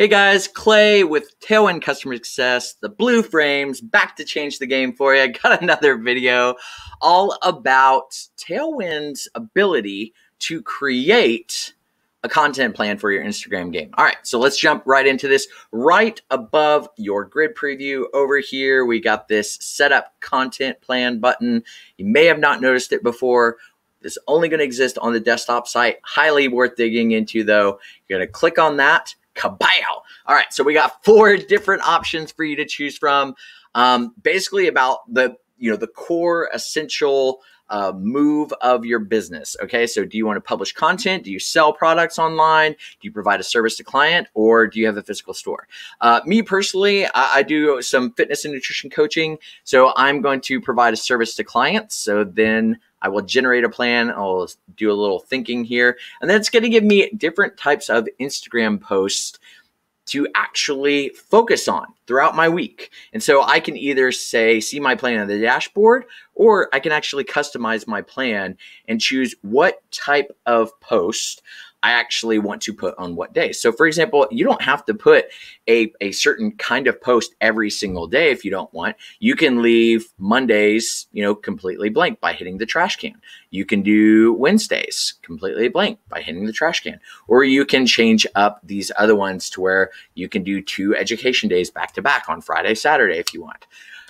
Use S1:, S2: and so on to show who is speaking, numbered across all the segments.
S1: Hey guys, Clay with Tailwind Customer Success, the Blue Frames, back to change the game for you. I got another video all about Tailwind's ability to create a content plan for your Instagram game. All right, so let's jump right into this. Right above your grid preview over here, we got this setup content plan button. You may have not noticed it before. It's only going to exist on the desktop site. Highly worth digging into though. You're going to click on that kabow. All right, so we got four different options for you to choose from. Um, basically, about the you know the core essential uh, move of your business. Okay, so do you want to publish content? Do you sell products online? Do you provide a service to client, or do you have a physical store? Uh, me personally, I, I, do some fitness and nutrition coaching, so I'm going to provide a service to clients. So then I will generate a plan. I'll do a little thinking here. And that's going to give me different types of Instagram posts to actually focus on throughout my week. And so I can either say, see my plan on the dashboard, or I can actually customize my plan and choose what type of post I actually want to put on what day. So, for example, you don't have to put a, a certain kind of post every single day if you don't want. You can leave Mondays, you know, completely blank by hitting the trash can. You can do Wednesdays completely blank by hitting the trash can. Or you can change up these other ones to where you can do two education days back to back on Friday, Saturday if you want.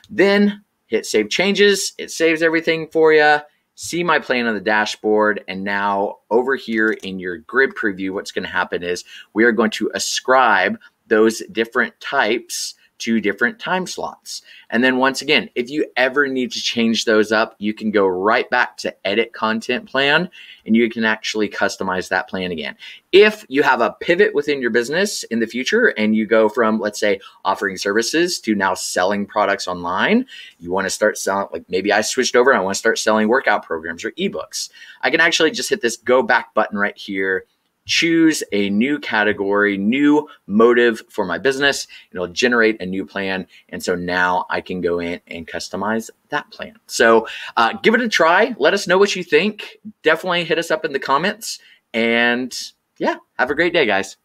S1: Then hit save changes. It saves everything for you see my plan on the dashboard. And now over here in your grid preview, what's going to happen is we are going to ascribe those different types two different time slots. And then once again, if you ever need to change those up, you can go right back to edit content plan and you can actually customize that plan again. If you have a pivot within your business in the future and you go from, let's say, offering services to now selling products online, you want to start selling, like maybe I switched over and I want to start selling workout programs or ebooks. I can actually just hit this go back button right here choose a new category, new motive for my business. It'll generate a new plan. And so now I can go in and customize that plan. So uh, give it a try. Let us know what you think. Definitely hit us up in the comments. And yeah, have a great day, guys.